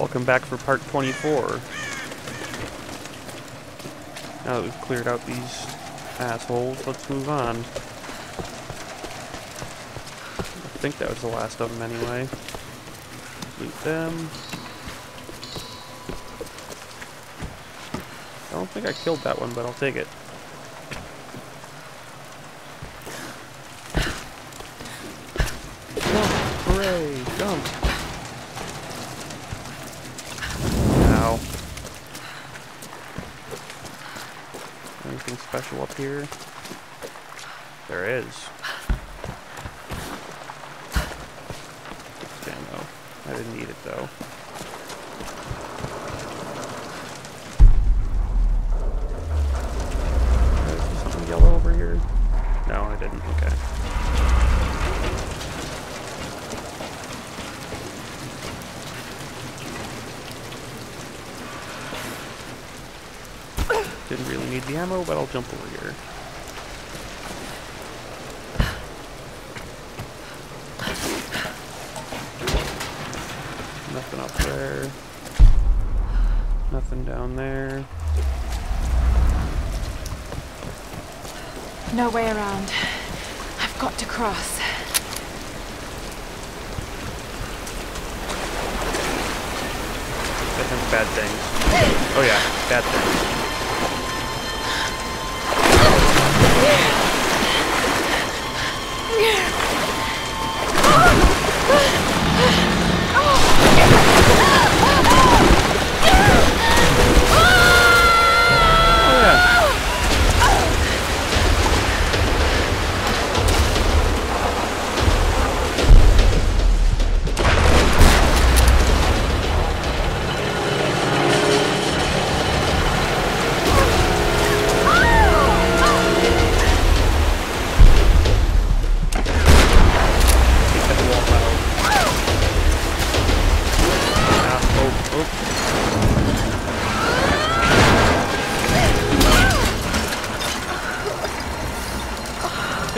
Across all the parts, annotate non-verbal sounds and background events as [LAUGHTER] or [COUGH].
Welcome back for part 24. Now that we've cleared out these assholes, let's move on. I think that was the last of them anyway. Loot them. I don't think I killed that one, but I'll take it. Jump! Hooray! Jump! Ow. Anything special up here? There is. Ammo. I didn't need it though. Uh, Is there something yellow over here? No, I didn't. Okay. Didn't really need the ammo, but I'll jump over here. Nothing up there. Nothing down there. No way around. I've got to cross. I think bad things. Oh yeah, bad things. Oh [LAUGHS] [LAUGHS]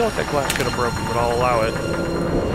feel like that glass could have broken, but I'll allow it.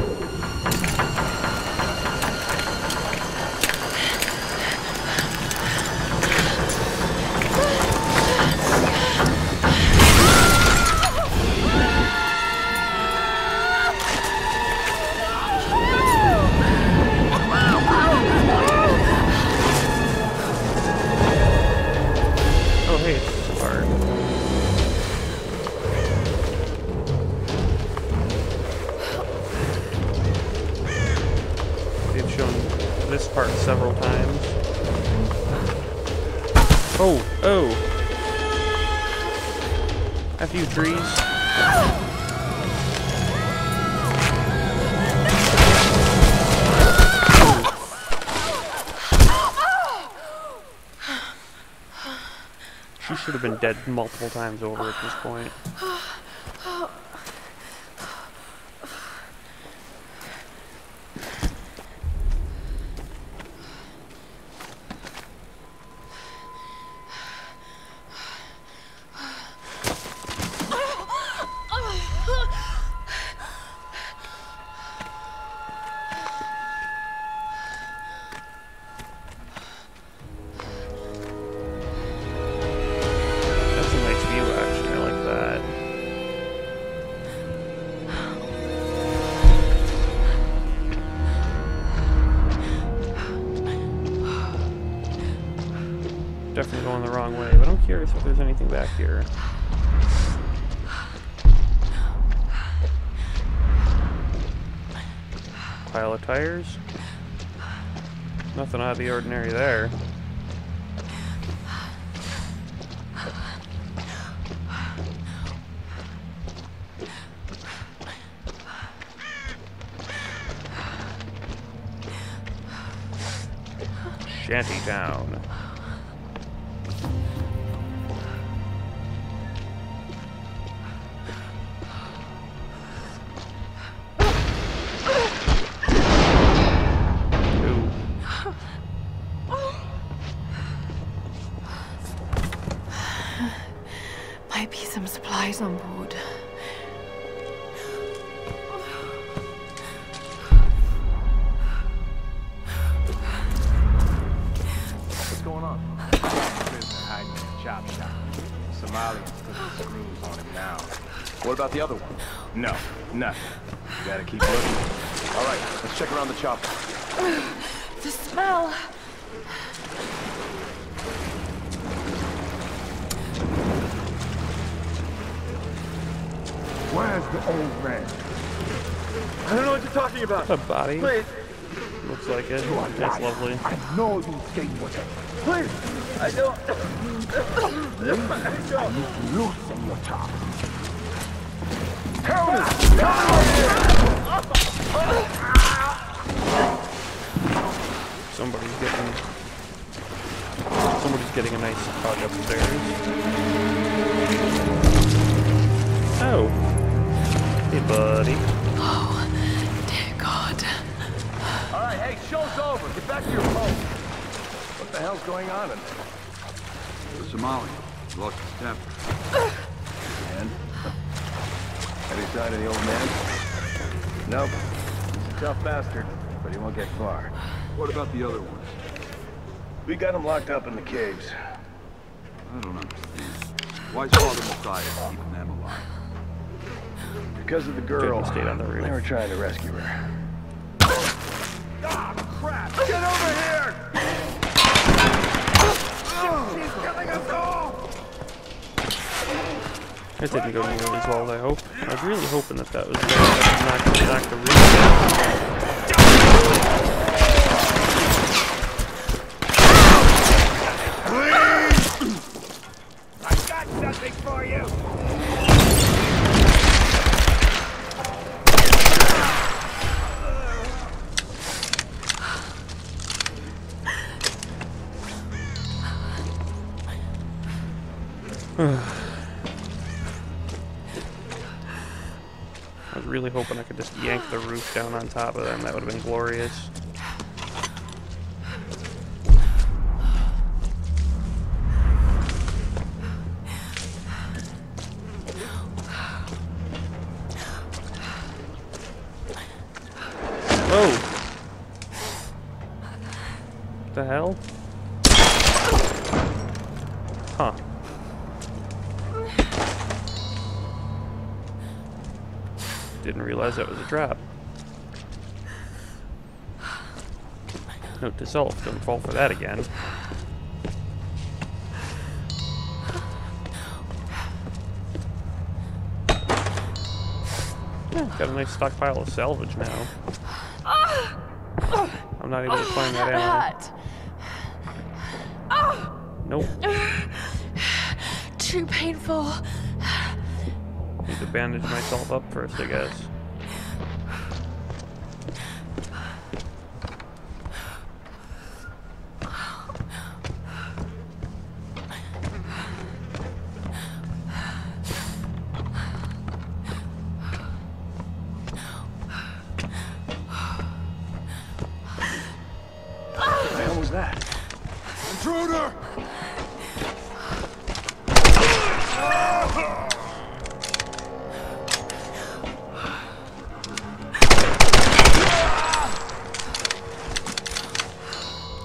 Few trees. She should have been dead multiple times over at this point. If there's anything back here. Pile of tires. Nothing out of the ordinary there. Shanty Town. supplies on board. What's going on? Prisoner hiding in chop shop. Somalians putting screws on him now. What about the other one? No, nothing. You gotta keep looking. All right, let's check around the chopper. The smell. Where's the old man? I don't know what you're talking about. A body. Please, Looks like it. That's lovely. I know you stayed with him. please. I don't. I don't. Loosen your tongue. Tell me! Somebody's getting. Somebody's getting a nice hug upstairs. Oh. Hey, buddy. Oh, dear God. All right, hey, show's over. Get back to your post. What the hell's going on in there? The Somali. Lost his temper. And? Any sign of the old man? Nope. He's a tough bastard, but he won't get far. What about the other ones? We got him locked up in the caves. I don't understand. Why's Father Mathias keeping them alive? Because of the girl. Couldn't stay on the roof. They were trying to rescue her. Ah, crap! Get over here! She's killing us all! That didn't go nearly as well as I hope. I was really hoping that that was that knocked, knocked the roof down. I got something for you! Really hoping I could just yank the roof down on top of them. That would have been glorious. Oh! The hell? Realize that was a trap. Note to self, don't fall for that again. Got a nice stockpile of salvage now. I'm not able to find that ammo. That. Nope. Too painful. Need to bandage myself up first, I guess.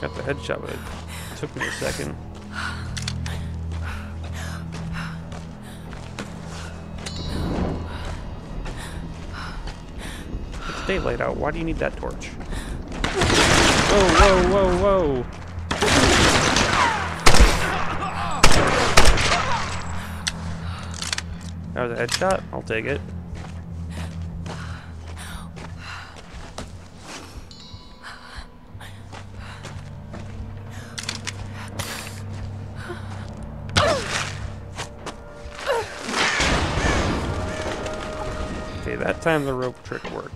Got the headshot, but it took me a second. It's daylight out. Why do you need that torch? Whoa, whoa, whoa, whoa! That was a headshot. I'll take it. Time the rope trick worked.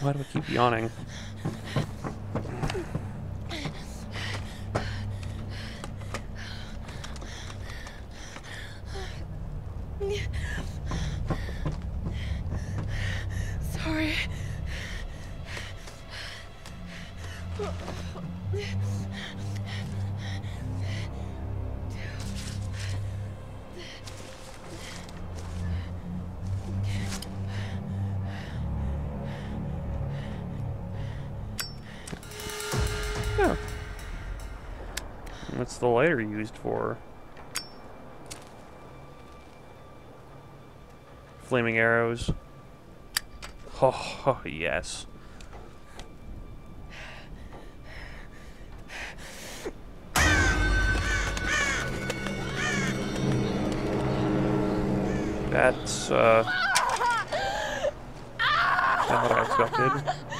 Why do I keep yawning? The lighter used for? Flaming arrows. Oh, [LAUGHS] yes. That's, uh... Not what I expected.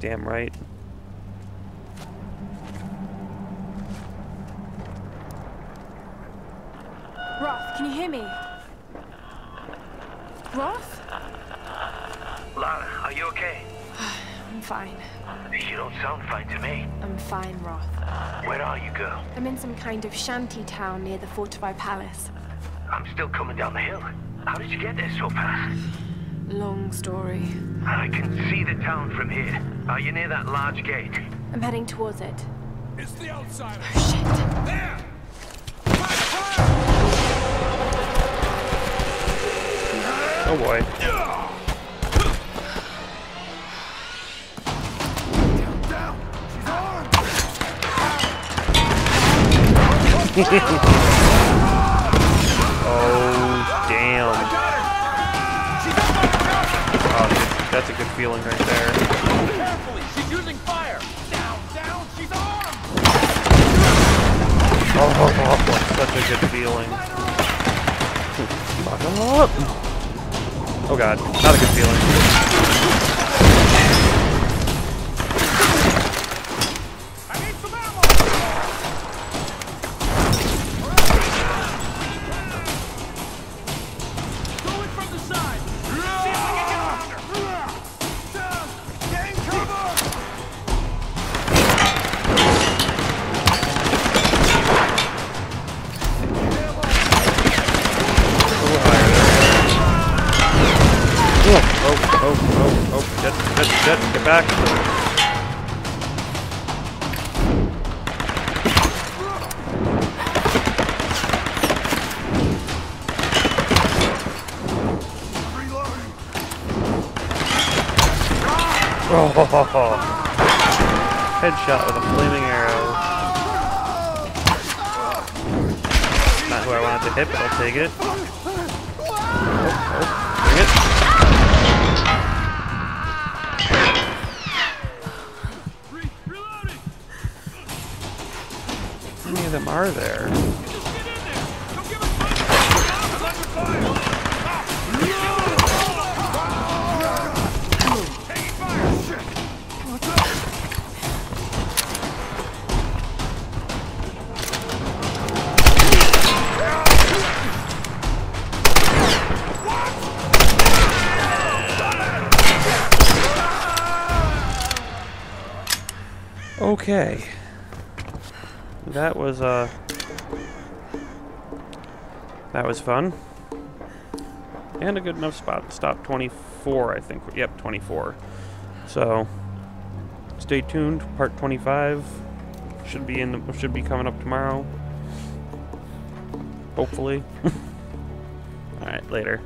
Damn right. Roth, can you hear me? Roth? Lara, are you okay? [SIGHS] I'm fine. You don't sound fine to me. I'm fine, Roth. Where are you, girl? I'm in some kind of shanty town near the fortified palace. I'm still coming down the hill. How did you get there so fast? Long story. I can see the town from here. Are you near that large gate? I'm heading towards it. It's the outsider. Oh, shit. There! Oh boy. oh, [LAUGHS] that's a good feeling right there. Carefully, she's using fire. Down, down, she's armed. Oh, oh, oh, oh such a good feeling. Buckle up. Oh god, not a good feeling. Oh, headshot with a flaming arrow. Not who I wanted to hit, but I'll take it. Oh, oh, bring it. How many of them are there? Okay. That was, uh... That was fun. And a good enough spot to stop 24, I think. Yep, 24. So, stay tuned. Part 25 should be in the, should be coming up tomorrow. Hopefully. [LAUGHS] Alright, later.